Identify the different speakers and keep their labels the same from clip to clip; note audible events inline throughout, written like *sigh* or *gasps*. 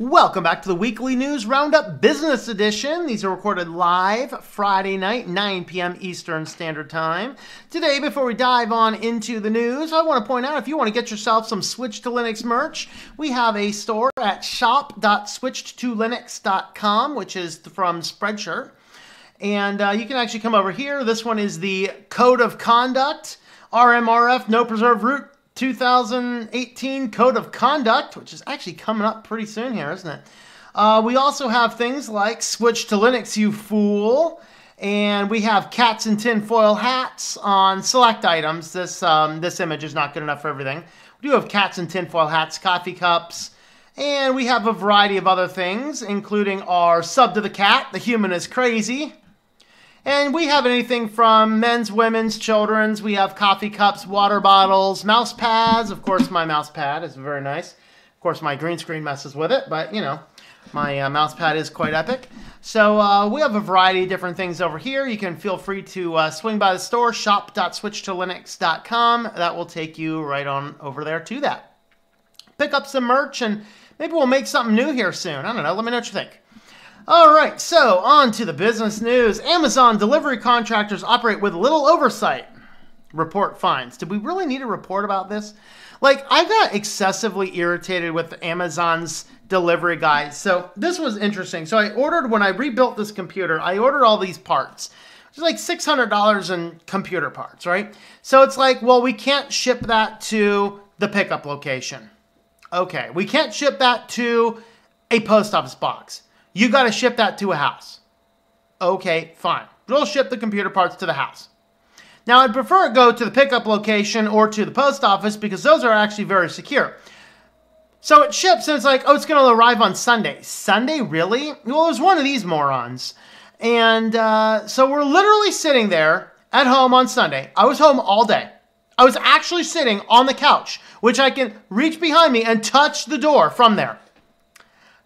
Speaker 1: Welcome back to the weekly news roundup business edition. These are recorded live Friday night, 9 p.m. Eastern Standard Time. Today, before we dive on into the news, I want to point out if you want to get yourself some Switched to Linux merch, we have a store at shop.switchedtolinux.com, which is from Spreadshirt. And uh, you can actually come over here. This one is the Code of Conduct, RMRF, no preserved root 2018 Code of Conduct, which is actually coming up pretty soon here, isn't it? Uh, we also have things like Switch to Linux, you fool. And we have cats in tinfoil hats on select items. This, um, this image is not good enough for everything. We do have cats in tinfoil hats, coffee cups, and we have a variety of other things, including our sub to the cat, the human is crazy, and we have anything from men's, women's, children's. We have coffee cups, water bottles, mouse pads. Of course, my mouse pad is very nice. Of course, my green screen messes with it, but you know, my uh, mouse pad is quite epic. So uh, we have a variety of different things over here. You can feel free to uh, swing by the store, shop.switchedtolinux.com. That will take you right on over there to that. Pick up some merch and maybe we'll make something new here soon. I don't know. Let me know what you think. All right, so on to the business news. Amazon delivery contractors operate with little oversight. Report finds. Did we really need a report about this? Like, I got excessively irritated with Amazon's delivery guys. So, this was interesting. So, I ordered, when I rebuilt this computer, I ordered all these parts. It's like $600 in computer parts, right? So, it's like, well, we can't ship that to the pickup location. Okay, we can't ship that to a post office box. You got to ship that to a house. Okay, fine. We'll ship the computer parts to the house. Now, I'd prefer it go to the pickup location or to the post office because those are actually very secure. So it ships and it's like, oh, it's going to arrive on Sunday. Sunday, really? Well, it was one of these morons. And uh, so we're literally sitting there at home on Sunday. I was home all day. I was actually sitting on the couch, which I can reach behind me and touch the door from there.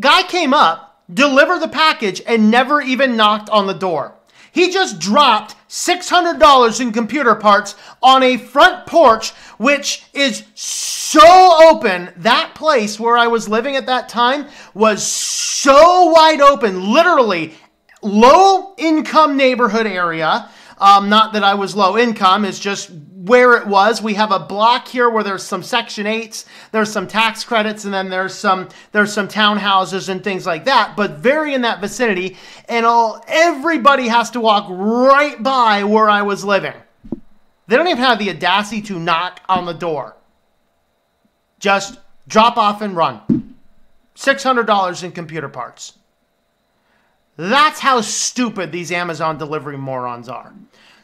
Speaker 1: Guy came up deliver the package, and never even knocked on the door. He just dropped $600 in computer parts on a front porch, which is so open. That place where I was living at that time was so wide open, literally low income neighborhood area. Um, not that I was low income, it's just where it was. We have a block here where there's some Section 8s, there's some tax credits, and then there's some there's some townhouses and things like that, but very in that vicinity. And all everybody has to walk right by where I was living. They don't even have the audacity to knock on the door. Just drop off and run. $600 in computer parts. That's how stupid these Amazon delivery morons are.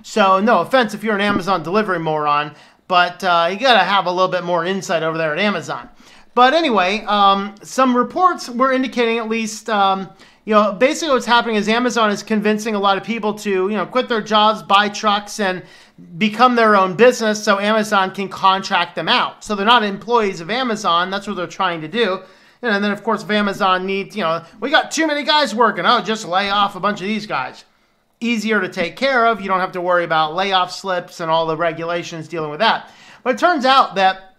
Speaker 1: So, no offense if you're an Amazon delivery moron, but uh, you got to have a little bit more insight over there at Amazon. But anyway, um, some reports were indicating at least, um, you know, basically what's happening is Amazon is convincing a lot of people to, you know, quit their jobs, buy trucks, and become their own business so Amazon can contract them out. So they're not employees of Amazon. That's what they're trying to do. And then, of course, if Amazon needs, you know, we got too many guys working, oh, just lay off a bunch of these guys easier to take care of. You don't have to worry about layoff slips and all the regulations dealing with that. But it turns out that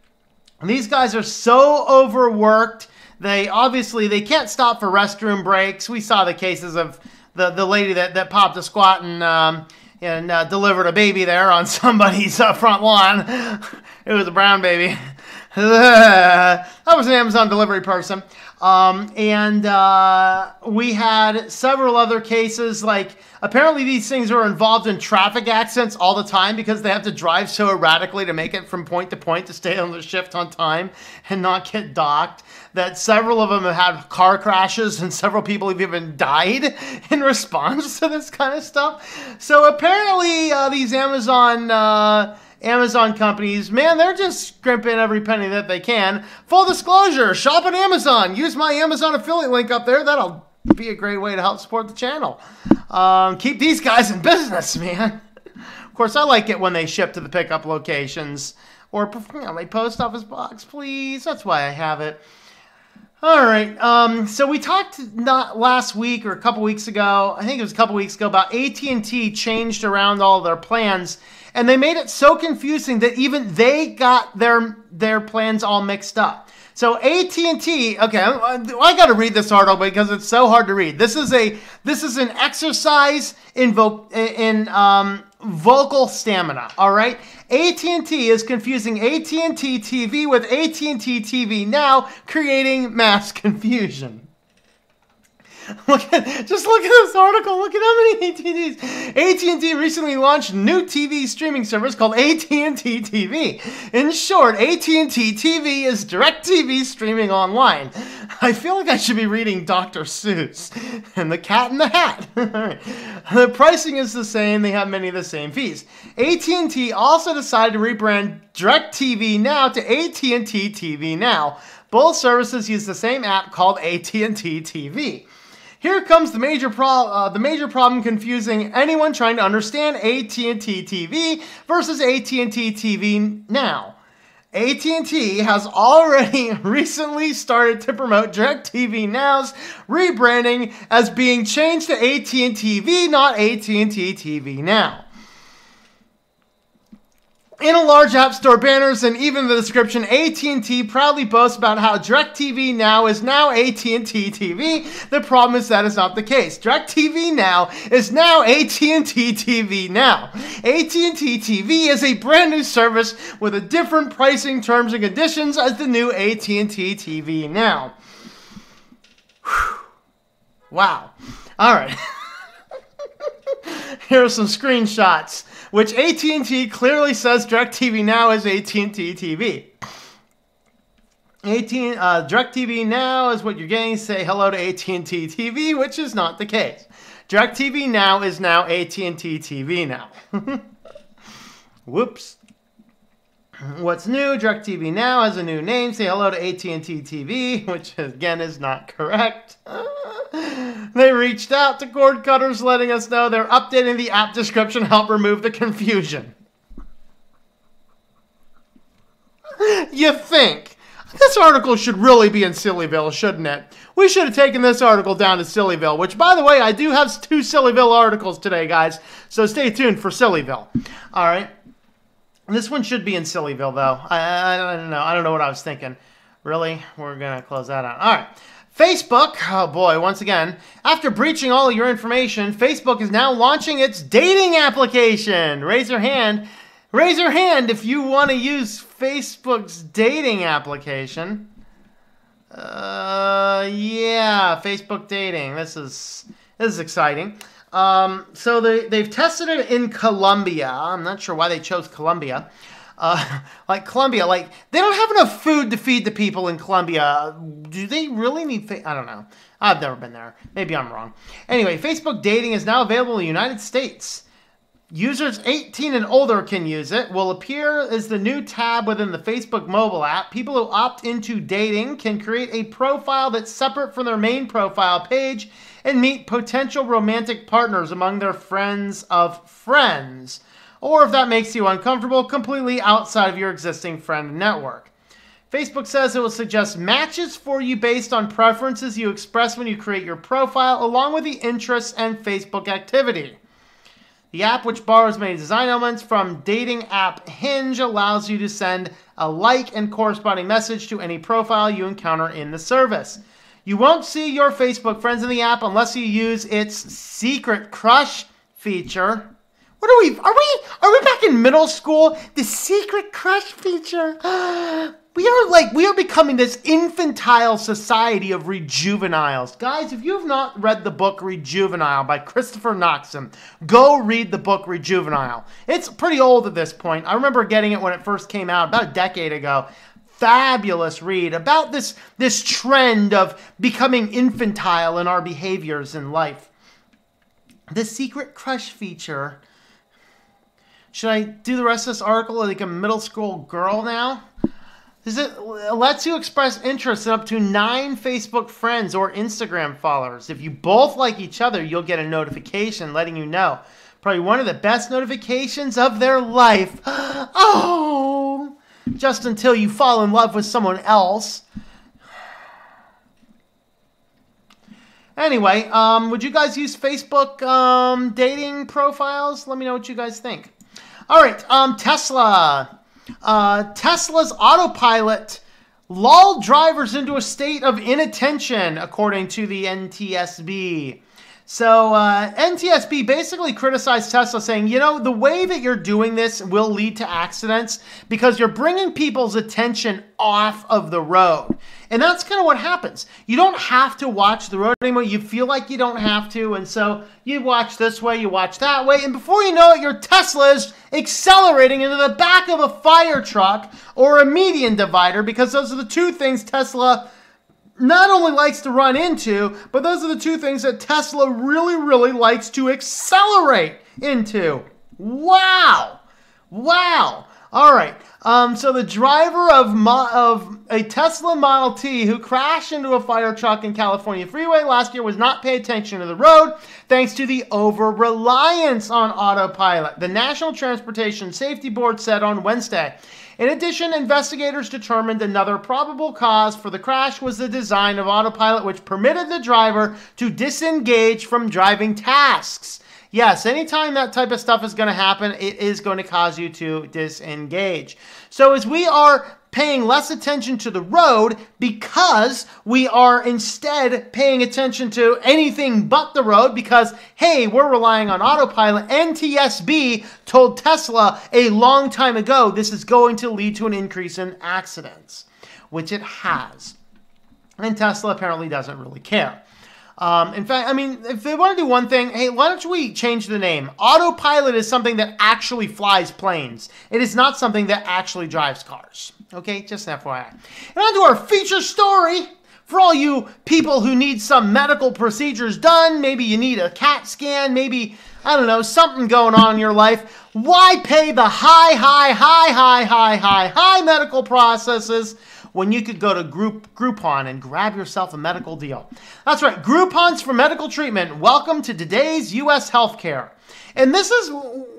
Speaker 1: these guys are so overworked. They obviously they can't stop for restroom breaks. We saw the cases of the, the lady that, that popped a squat and um, and uh, delivered a baby there on *laughs* somebody's uh, front lawn. *laughs* it was a brown baby. *laughs* that was an Amazon delivery person. Um, and uh, we had several other cases. Like, apparently, these things are involved in traffic accidents all the time because they have to drive so erratically to make it from point to point to stay on the shift on time and not get docked. That several of them have had car crashes and several people have even died *laughs* in response to this kind of stuff. So, apparently, uh, these Amazon uh, Amazon companies, man, they're just scrimping every penny that they can. Full disclosure, shop at Amazon. Use my Amazon affiliate link up there. That'll be a great way to help support the channel. Um, keep these guys in business, *laughs* man. of course, I like it when they ship to the pickup locations or you know, my post office box, please. That's why I have it. All right. Um, so we talked not last week or a couple weeks ago. I think it was a couple weeks ago about AT and T changed around all their plans and they made it so confusing that even they got their their plans all mixed up. So AT&T, okay, I, got to read this article because it's so hard to read. This is a this is an exercise in vo- in um, vocal stamina. All right, AT&T is confusing AT&T TV with AT&T TV Now, creating mass *laughs* confusion. *laughs* Look at just look at this article. Look at how many AT&Ts. AT&T recently launched new TV streaming service called AT&T TV. In short, AT&T TV is DirecTV streaming online. I feel like I should be reading Dr. Seuss and The Cat in the Hat. *laughs* the pricing is the same. They have many of the same fees. AT&T also decided to rebrand DirecTV Now to AT&T TV Now. Both services use the same app called AT&T TV. Here comes the major pro- uh, the major problem confusing anyone trying to understand AT&T TV versus AT&T TV Now. AT&T has already *laughs* recently started to promote DirecTV Now's rebranding as being changed to AT&T TV, not AT&T TV Now in a large app store banners and even the description AT&T proudly boasts about how DirecTV Now is now AT&T TV. The problem is that is not the case. DirecTV Now is now AT&T TV Now. AT&T TV is a brand new service with a different pricing terms and conditions as the new AT&T TV Now. Whew. Wow. All right. *laughs* Here are some screenshots which AT&T clearly says DirecTV Now is AT&T TV. AT, uh, DirecTV Now is what you're getting. Say hello to AT&T TV, which is not the case. DirecTV Now is now AT&T TV now. *laughs* Whoops. What's new? DirecTV Now has a new name. Say hello to AT&T TV, *laughs* which again is not correct. *laughs* *laughs* They reached out to cord cutters, letting us know they're updating the app description to help remove the confusion. *laughs* you think? This article should really be in Sillyville, shouldn't it? We should have taken this article down to Sillyville, which, by the way, I do have two Sillyville articles today, guys. So stay tuned for Sillyville. All right. This one should be in Sillyville, though. I, I, I don't know. I don't know what I was thinking. Really? We're going to close that out. All right. Facebook, oh boy, once again, after breaching all of your information, Facebook is now launching its dating application. Raise your hand. Raise your hand if you want to use Facebook's dating application. Uh, yeah, Facebook dating. This is this is exciting. Um, so they they've tested it in Colombia. I'm not sure why they chose Colombia. Uh, *laughs* like Colombia, like they don't have enough food to feed the people in Colombia. Do they really need? Fa- I don't know. I've never been there. Maybe I'm wrong. Anyway, Facebook dating is now available in the United States. Users 18 and older can use it. Will appear as the new tab within the Facebook mobile app. People who opt into dating can create a profile that's separate from their main profile page and meet potential romantic partners among their friends of friends or if that makes you uncomfortable, completely outside of your existing friend network. Facebook says it will suggest matches for you based on preferences you express when you create your profile, along with the interests and Facebook activity. The app, which borrows many design elements from dating app Hinge, allows you to send a like and corresponding message to any profile you encounter in the service. You won't see your Facebook friends in the app unless you use its secret crush feature. What are we? Are we? Are we back in middle school? The secret crush feature. *gasps* We are like we are becoming this infantile society of rejuveniles. Guys, if you have not read the book Rejuvenile by Christopher Noxon, go read the book Rejuvenile. It's pretty old at this point. I remember getting it when it first came out about a decade ago. Fabulous read about this this trend of becoming infantile in our behaviors in life. The secret crush feature should I do the rest of this article like a middle school girl now? Is it lets you express interest in up to nine Facebook friends or Instagram followers. If you both like each other, you'll get a notification letting you know. Probably one of the best notifications of their life. *gasps* Oh, just until you fall in love with someone else. Anyway, um, would you guys use Facebook um, dating profiles? Let me know what you guys think. All right, um, Tesla. Uh, Tesla's autopilot lulled drivers into a state of inattention, according to the NTSB. So uh, NTSB basically criticized Tesla, saying, you know, the way that you're doing this will lead to accidents because you're bringing people's attention off of the road. And that's kind of what happens. You don't have to watch the road anymore. You feel like you don't have to. And so you watch this way, you watch that way. And before you know it, your Tesla is accelerating into the back of a fire truck or a median divider because those are the two things Tesla not only likes to run into, but those are the two things that Tesla really, really likes to accelerate into. Wow. Wow. All right. Um, so the driver of Mo- of a Tesla Model T who crashed into a fire truck in California freeway last year was not paying attention to the road thanks to the over reliance on autopilot. The National Transportation Safety Board said on Wednesday. In addition, investigators determined another probable cause for the crash was the design of autopilot, which permitted the driver to disengage from driving tasks. Yes, anytime that type of stuff is going to happen, it is going to cause you to disengage. So, as we are paying less attention to the road because we are instead paying attention to anything but the road because, hey, we're relying on autopilot. NTSB told Tesla a long time ago this is going to lead to an increase in accidents, which it has. And Tesla apparently doesn't really care. Um, in fact, I mean, if they want to do one thing, hey, why don't we change the name? Autopilot is something that actually flies planes. It is not something that actually drives cars. Okay, just an FYI. And on to our feature story. For all you people who need some medical procedures done, maybe you need a CAT scan, maybe, I don't know, something going on in your life, why pay the high, high, high, high, high, high, high medical processes when you could go to Group, Groupon and grab yourself a medical deal? That's right, Groupon's for medical treatment. Welcome to today's U.S. healthcare. And this is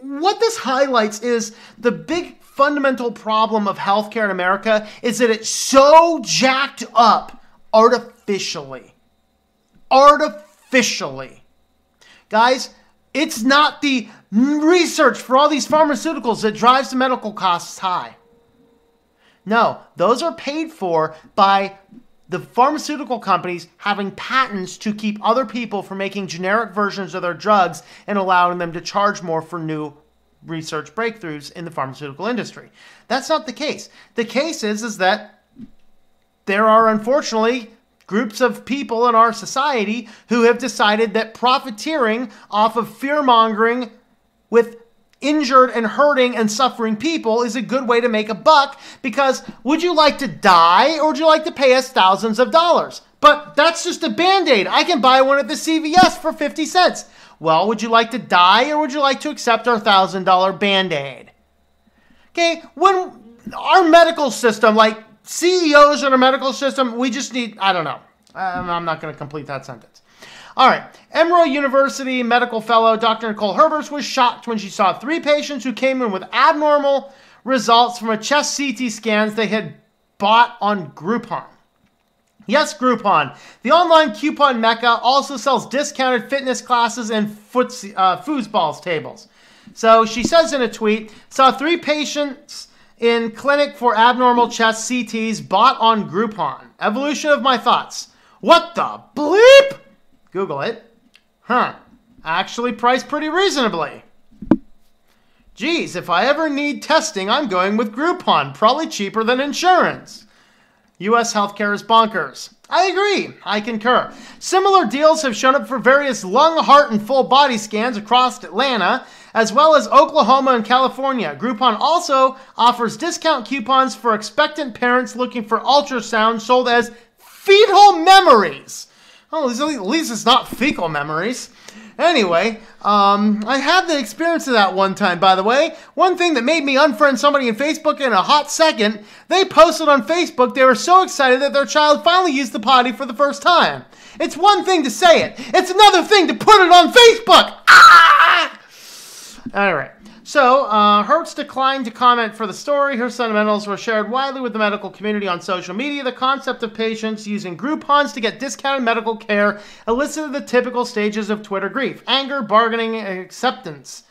Speaker 1: what this highlights is the big fundamental problem of healthcare in America is that it's so jacked up artificially. Artificially. Guys, it's not the research for all these pharmaceuticals that drives the medical costs high. No, those are paid for by the pharmaceutical companies having patents to keep other people from making generic versions of their drugs and allowing them to charge more for new research breakthroughs in the pharmaceutical industry. That's not the case. The case is, is that there are unfortunately groups of people in our society who have decided that profiteering off of fear mongering with injured and hurting and suffering people is a good way to make a buck because would you like to die or would you like to pay us thousands of dollars? But that's just a band aid. I can buy one at the CVS for 50 cents. Well, would you like to die or would you like to accept our $1,000 band aid? Okay, when our medical system, like CEOs in our medical system, we just need, I don't know. Um, I'm not going to complete that sentence. All right. Emory University medical fellow Dr. Nicole Herbers was shocked when she saw three patients who came in with abnormal results from a chest CT scans they had bought on Groupon. Yes, Groupon. The online coupon mecca also sells discounted fitness classes and footsie, uh, foosballs tables. So she says in a tweet, saw three patients in clinic for abnormal chest CTs bought on Groupon. Evolution of my thoughts. What the bleep? Google it. Huh. Actually priced pretty reasonably. Geez, if I ever need testing, I'm going with Groupon. Probably cheaper than insurance. U.S. healthcare is bonkers. I agree. I concur. Similar deals have shown up for various lung, heart, and full body scans across Atlanta, as well as Oklahoma and California. Groupon also offers discount coupons for expectant parents looking for ultrasound sold as fetal memories. Oh, at least it's not fecal memories. Anyway, um, I had the experience of that one time, by the way. One thing that made me unfriend somebody in Facebook in a hot second, they posted on Facebook they were so excited that their child finally used the potty for the first time. It's one thing to say it, it's another thing to put it on Facebook. Ah! All right. So, uh, Hertz declined to comment for the story. Her fundamentals were shared widely with the medical community on social media. The concept of patients using Groupons to get discounted medical care elicited the typical stages of Twitter grief anger, bargaining, and acceptance.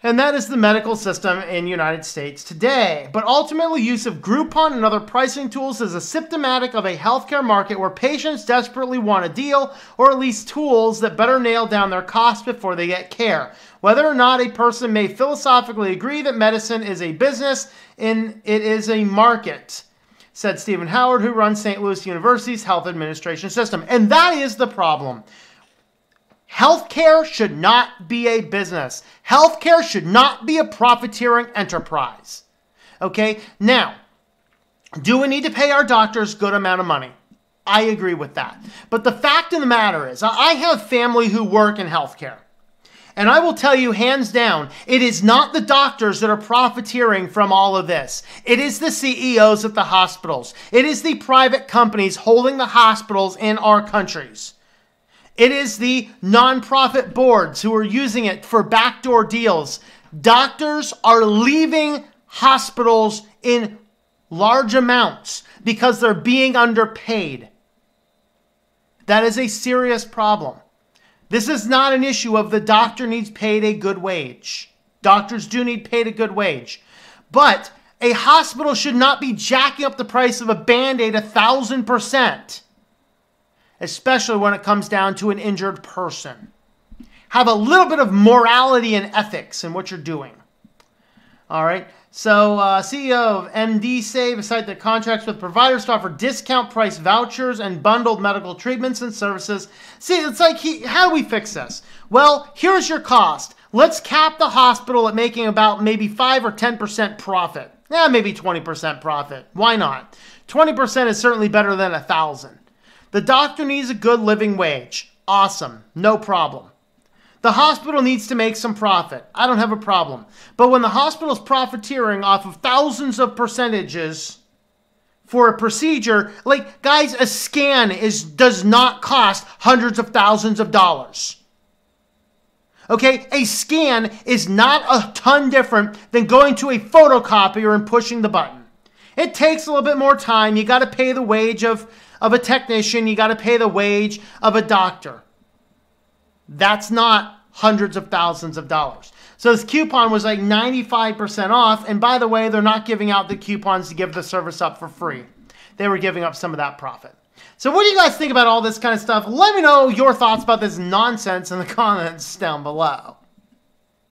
Speaker 1: And that is the medical system in United States today. But ultimately, use of Groupon and other pricing tools is a symptomatic of a healthcare market where patients desperately want a deal or at least tools that better nail down their costs before they get care. Whether or not a person may philosophically agree that medicine is a business and it is a market, said Stephen Howard, who runs St. Louis University's health administration system. And that is the problem. Healthcare should not be a business. Healthcare should not be a profiteering enterprise. Okay? Now, do we need to pay our doctors good amount of money? I agree with that. But the fact of the matter is, I have family who work in healthcare. And I will tell you hands down, it is not the doctors that are profiteering from all of this. It is the CEOs of the hospitals. It is the private companies holding the hospitals in our countries. It is the nonprofit boards who are using it for backdoor deals. Doctors are leaving hospitals in large amounts because they're being underpaid. That is a serious problem. This is not an issue of the doctor needs paid a good wage. Doctors do need paid a good wage. But a hospital should not be jacking up the price of a band aid a thousand percent especially when it comes down to an injured person. Have a little bit of morality and ethics in what you're doing. All right. So, uh, CEO of MD Save decided that contracts with providers to offer discount price vouchers and bundled medical treatments and services. See, it's like, he, how do we fix this? Well, here's your cost. Let's cap the hospital at making about maybe 5 or 10% profit. Yeah, maybe 20% profit. Why not? 20% is certainly better than a thousand. The doctor needs a good living wage. Awesome. No problem. The hospital needs to make some profit. I don't have a problem. But when the hospital's profiteering off of thousands of percentages for a procedure, like guys, a scan is does not cost hundreds of thousands of dollars. Okay, a scan is not a ton different than going to a photocopier and pushing the button. It takes a little bit more time. You got to pay the wage of of a technician, you got to pay the wage of a doctor. That's not hundreds of thousands of dollars. So this coupon was like 95% off. And by the way, they're not giving out the coupons to give the service up for free. They were giving up some of that profit. So what do you guys think about all this kind of stuff? Let me know your thoughts about this nonsense in the *laughs* comments down below.